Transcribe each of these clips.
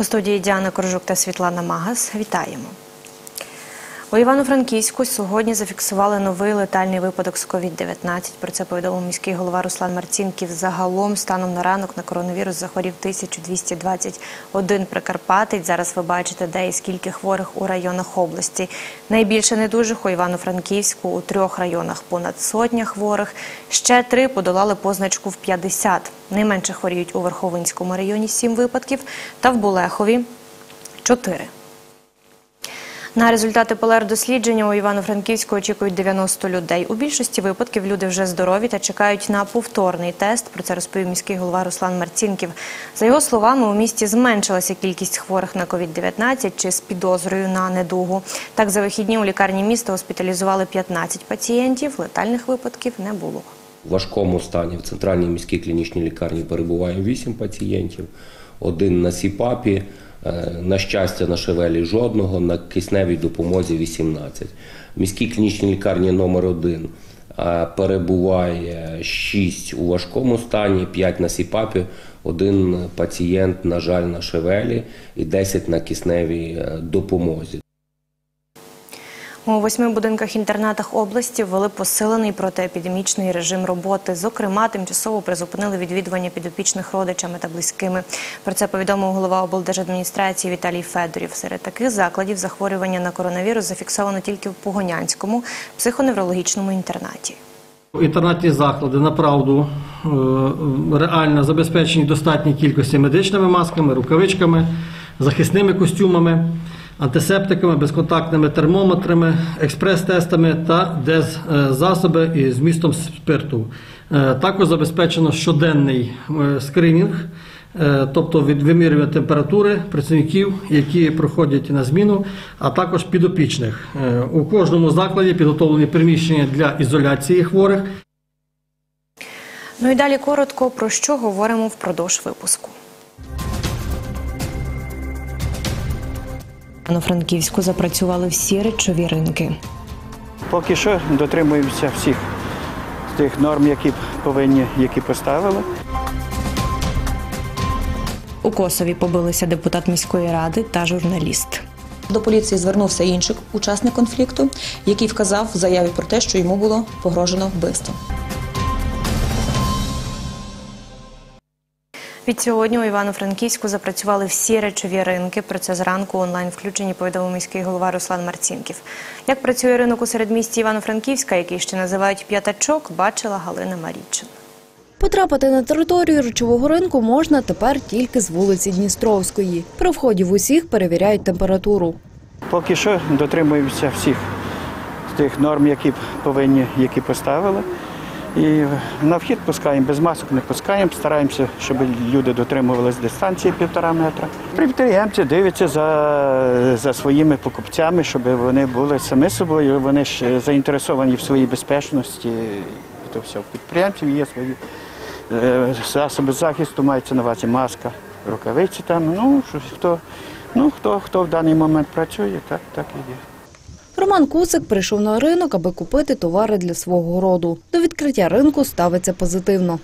У студії Діана Коржук та Світлана Магас. Вітаємо. У Івано-Франківську сьогодні зафіксували новий летальний випадок з COVID-19. Про це повідомив міський голова Руслан Марцінків. Загалом станом на ранок на коронавірус захворів 1221 прикарпатець. Зараз ви бачите, де і скільки хворих у районах області. Найбільше недужих у Івано-Франківську у трьох районах понад сотня хворих. Ще три подолали позначку в 50. Найменше хворіють у Верховинському районі 7 випадків та в Булехові 4. На результати ПЛР-дослідження у Івано-Франківську очікують 90 людей. У більшості випадків люди вже здорові та чекають на повторний тест. Про це розповів міський голова Руслан Марцінків. За його словами, у місті зменшилася кількість хворих на COVID-19 чи з підозрою на недугу. Так, за вихідні у лікарні міста госпіталізували 15 пацієнтів. Летальних випадків не було. В важкому стані в центральній міській клінічній лікарні перебуває 8 пацієнтів, один на СІПАПі, на щастя, на шевелі жодного, на кисневій допомозі 18. В міській клінічній лікарні номер 1 перебуває 6 у важкому стані, 5 на СІПАПі, один пацієнт, на жаль, на шевелі і 10 на кисневій е, допомозі. У восьми будинках-інтернатах області ввели посилений протиепідемічний режим роботи. Зокрема, тимчасово призупинили відвідування підопічних родичами та близькими. Про це повідомив голова облдержадміністрації Віталій Федорів. Серед таких закладів захворювання на коронавірус зафіксовано тільки в Погонянському психоневрологічному інтернаті. Інтернатні заклади направду е, реально забезпечені достатній кількості медичними масками, рукавичками, захисними костюмами, антисептиками, безконтактними термометрами, експрес-тестами та деззасоби із змістом спирту. Е, Також забезпечено щоденний е, скринінг, е, тобто від вимірювання температури працівників, які проходять на зміну, а також підопічних. У кожному закладі підготовлені приміщення для ізоляції хворих. Ну і далі коротко про що говоримо впродовж випуску. У Франківську запрацювали всі речові ринки. Поки що дотримуємося всіх тих норм, які повинні, які поставили. У Косові побилися депутат міської ради та журналіст. До поліції звернувся інший учасник конфлікту, який вказав в заяві про те, що йому було погрожено вбивством. Від сьогодні у Івано-Франківську запрацювали всі речові ринки. Про це зранку онлайн включені повідомив міський голова Руслан Марцінків. Як працює ринок у середмісті Івано-Франківська, який ще називають п'ятачок, бачила Галина Марічина. Потрапити на територію речового ринку можна тепер тільки з вулиці Дністровської. При вході в усіх перевіряють температуру. Поки що дотримуємося всіх тих норм, які повинні, які поставили. І на вхід пускаємо, без масок не пускаємо, стараємося, щоб люди дотримувалися дистанції півтора метра. Підприємці дивляться за, за своїми покупцями, щоб вони були самі собою, вони ж заінтересовані в своїй безпечності. То все. Підприємців є свої е, засоби захисту, мається на увазі маска, рукавиці там. Ну, хто, ну, хто, хто в даний момент працює, так, так і є. Роман Куцик прийшов на ринок, аби купити товари для свого роду. До відкриття ринку ставиться позитивно.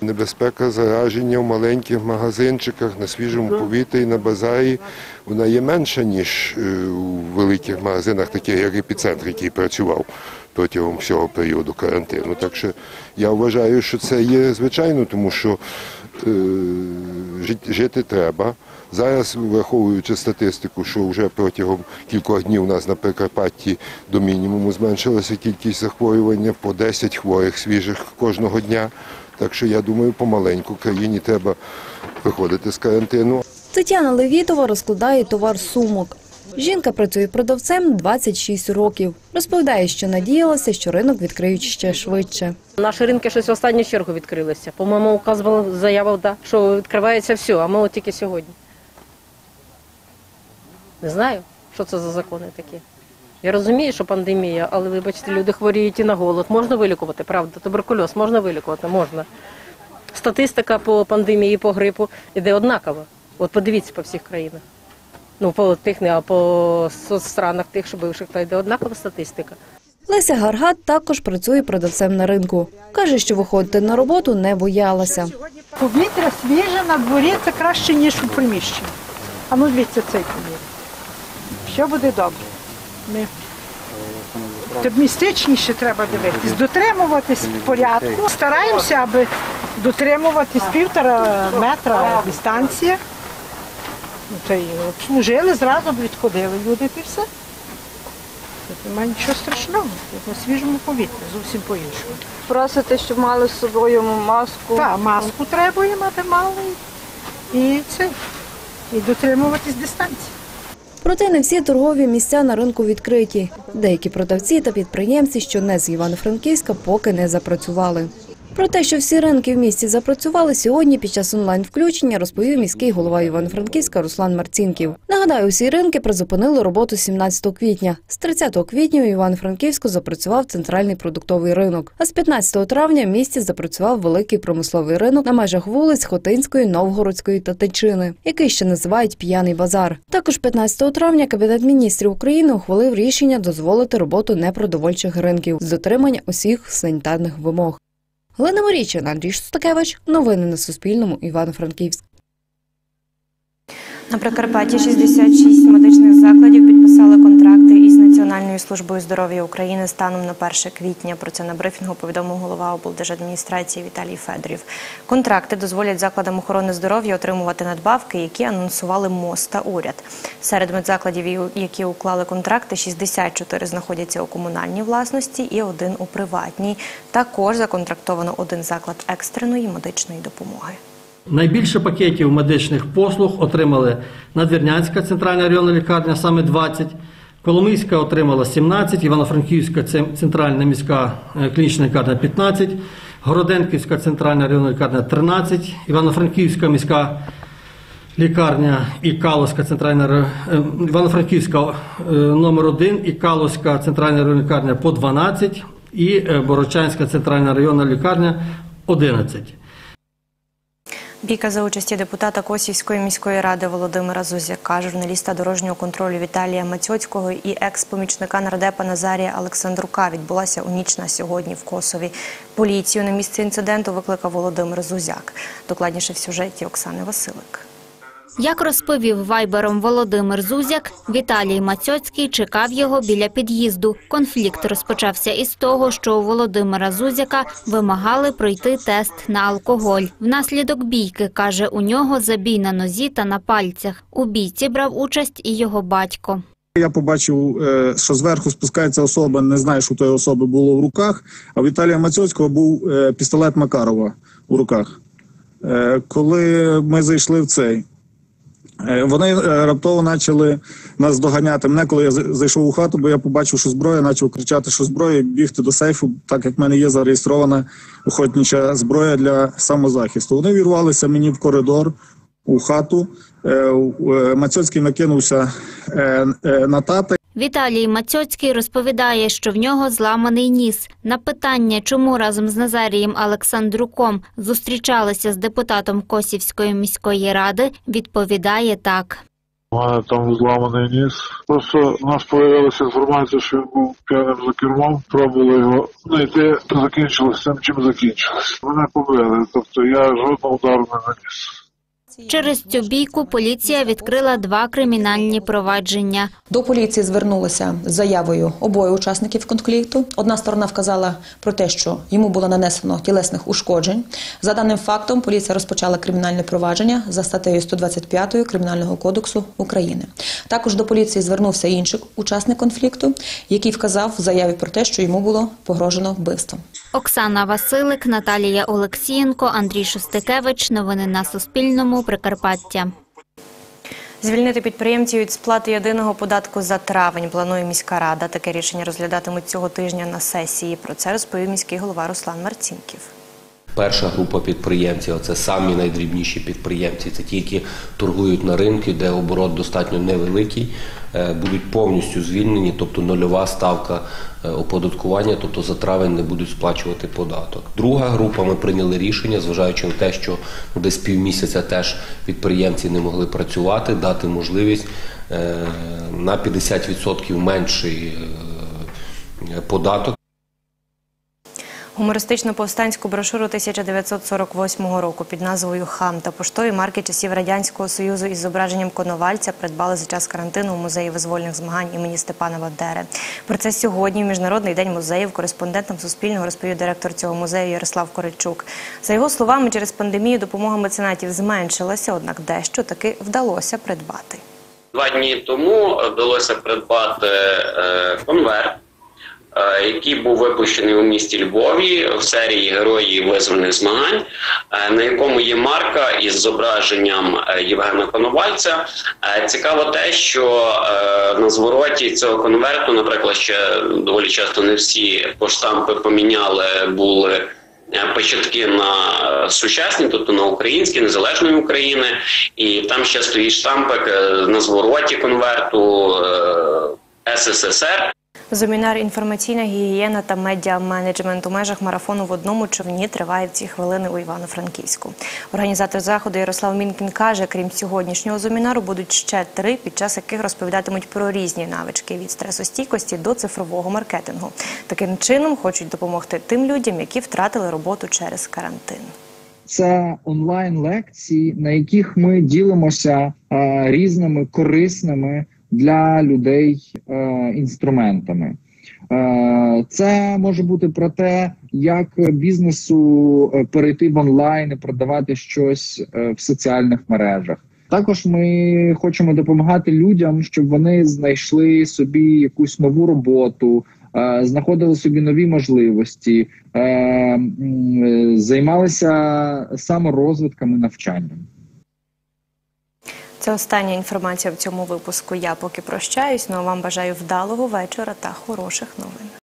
Небезпека зараження в маленьких магазинчиках на свіжому повітрі на базарі вона є менша, ніж е, у великих магазинах, таких як епіцентр, який працював протягом всього періоду карантину. Так що я вважаю, що це є звичайно, тому що е, жити треба. Зараз, враховуючи статистику, що вже протягом кількох днів у нас на Прикарпатті до мінімуму зменшилася кількість захворювання по 10 хворих свіжих кожного дня. Так що я думаю, помаленьку країні треба виходити з карантину. Тетяна Левітова розкладає товар сумок. Жінка працює продавцем 26 років. Розповідає, що надіялася, що ринок відкриють ще швидше. Наші ринки щось в останню чергу відкрилися. По-моєму, указ був заявив, що відкривається все, а ми от тільки сьогодні. Не знаю, що це за закони такі. Я розумію, що пандемія, але вибачте, люди хворіють і на голод. Можна вилікувати, правда? Туберкульоз можна вилікувати, можна. Статистика по пандемії, по грипу іде однакова. От подивіться по всіх країнах. Ну, по тих не, а по соцстранах тих, що бивших, то йде однакова статистика. Леся Гаргат також працює продавцем на ринку. Каже, що виходити на роботу не боялася. Повітря свіже на дворі це краще, ніж у приміщенні. А ну дивіться цей помір. Все буде добре. Ми Тоб містичніше треба дивитись, дотримуватись порядку. Стараємося, аби дотримуватись півтора метра дистанція. Ну, служили, зразу б відходили люди і все. Тут немає нічого страшного. Тут на свіжому повітрі, зовсім по-іншому. Просите, щоб мали з собою маску. Так, маску треба їм, аби мали. І це. І дотримуватись дистанції. Проте не всі торгові місця на ринку відкриті. Деякі продавці та підприємці, що не з Івано-Франківська, поки не запрацювали. Про те, що всі ринки в місті запрацювали сьогодні під час онлайн-включення, розповів міський голова Івано-Франківська Руслан Марцінків. Нагадаю, усі ринки призупинили роботу 17 квітня. З 30 квітня у Івано-Франківську запрацював центральний продуктовий ринок. А з 15 травня в місті запрацював великий промисловий ринок на межах вулиць Хотинської, Новгородської та Тичини, який ще називають п'яний базар. Також 15 травня Кабінет міністрів України ухвалив рішення дозволити роботу непродовольчих ринків з дотримання усіх санітарних вимог. Галина Морічина, Андрій Шостакевич. Новини на Суспільному. Івано-Франківськ. На Прикарпатті 66 медичних закладів підписали службою здоров'я України станом на 1 квітня. Про це на брифінгу повідомив голова облдержадміністрації Віталій Федорів. Контракти дозволять закладам охорони здоров'я отримувати надбавки, які анонсували МОЗ та уряд. Серед медзакладів, які уклали контракти, 64 знаходяться у комунальній власності і один у приватній. Також законтрактовано один заклад екстреної медичної допомоги. Найбільше пакетів медичних послуг отримали Надвірнянська центральна районна лікарня, саме 20, Коломийська отримала 17, Івано-Франківська центральна міська е, клінічна лікарня 15, Городенківська центральна районна лікарня 13, Івано-Франківська міська лікарня і Калуська центральна е, Івано-Франківська е, номер 1 і Калуська центральна районна лікарня по 12 і Борочанська центральна районна лікарня 11. Бійка за участі депутата Косівської міської ради Володимира Зузяка, журналіста дорожнього контролю Віталія Мацьоцького і екс-помічника нардепа Назарія Олександрука відбулася у ніч на сьогодні в Косові. Поліцію на місце інциденту викликав Володимир Зузяк. Докладніше в сюжеті Оксани Василик. Як розповів вайбером Володимир Зузяк, Віталій Мацьоцький чекав його біля під'їзду. Конфлікт розпочався із того, що у Володимира Зузяка вимагали пройти тест на алкоголь. Внаслідок бійки, каже, у нього забій на нозі та на пальцях. У бійці брав участь і його батько. Я побачив, е, що зверху спускається особа, не знаю, що у тої особи було в руках. А у Віталія Мацьоцького був е, пістолет Макарова у руках. Е, Коли ми зайшли в цей, вони е, раптово почали нас доганяти. Мене, коли я зайшов у хату, бо я побачив, що зброя, почав кричати, що зброя, бігти до сейфу, так як в мене є зареєстрована охотнича зброя для самозахисту. Вони вірвалися мені в коридор у хату. Е, е, Мацьоцький накинувся е, е, на тата. Віталій Мацьоцький розповідає, що в нього зламаний ніс. На питання, чому разом з Назарієм Олександруком зустрічалися з депутатом Косівської міської ради, відповідає так. У мене там зламаний ніс. Просто у нас з'явилася інформація, що він був п'яним за кермом. Пробували його знайти, закінчилось тим, чим закінчилось. Мене побили, тобто я жодного удару не наніс. Через цю бійку поліція відкрила два кримінальні провадження. До поліції звернулися з заявою обоє учасників конфлікту. Одна сторона вказала про те, що йому було нанесено тілесних ушкоджень. За даним фактом, поліція розпочала кримінальне провадження за статтею 125 Кримінального кодексу України. Також до поліції звернувся інший учасник конфлікту, який вказав в заяві про те, що йому було погрожено вбивством. Оксана Василик, Наталія Олексієнко, Андрій Шостикевич. Новини на Суспільному. Прикарпаття. Звільнити підприємців від сплати єдиного податку за травень планує міська рада. Таке рішення розглядатимуть цього тижня на сесії. Про це розповів міський голова Руслан Марцінків. Перша група підприємців це самі найдрібніші підприємці. Це ті, які торгують на ринку, де оборот достатньо невеликий, е, будуть повністю звільнені, тобто нульова ставка е, оподаткування, тобто за травень не будуть сплачувати податок. Друга група ми прийняли рішення, зважаючи на те, що десь півмісяця теж підприємці не могли працювати, дати можливість е, на 50% менший податок. Гумористично-повстанську брошуру 1948 року під назвою Хам та поштові марки часів Радянського Союзу із зображенням Коновальця придбали за час карантину у музеї визвольних змагань імені Степана Бандери. Про це сьогодні, в Міжнародний день музеїв, кореспондентам Суспільного розповів директор цього музею Ярослав Коричук. За його словами, через пандемію допомога меценатів зменшилася, однак дещо таки вдалося придбати. Два дні тому вдалося придбати е, конверт, який був випущений у місті Львові в серії Герої визвольних змагань, е, на якому є марка із зображенням е, Євгена Коновальця. Е, Цікаво те, що е, на звороті цього конверту, наприклад, ще доволі часто не всі поштампи поміняли, були е, початки на е, сучасні, тобто на українські, незалежної України, і там ще стоїть штампик е, на звороті конверту е, СССР. Семінар інформаційна гігієна та медіа-менеджмент у межах марафону в одному човні триває в ці хвилини у Івано-Франківську. Організатор заходу Ярослав Мінкін каже, крім сьогоднішнього семінару, будуть ще три, під час яких розповідатимуть про різні навички від стресостійкості до цифрового маркетингу. Таким чином хочуть допомогти тим людям, які втратили роботу через карантин. це онлайн лекції, на яких ми ділимося різними корисними для людей е, інструментами. Е, це може бути про те, як бізнесу е, перейти в онлайн і продавати щось е, в соціальних мережах. Також ми хочемо допомагати людям, щоб вони знайшли собі якусь нову роботу, знаходили собі нові можливості, займалися саморозвитком і навчанням. Це остання інформація в цьому випуску. Я поки прощаюсь. Ну вам бажаю вдалого вечора та хороших новин.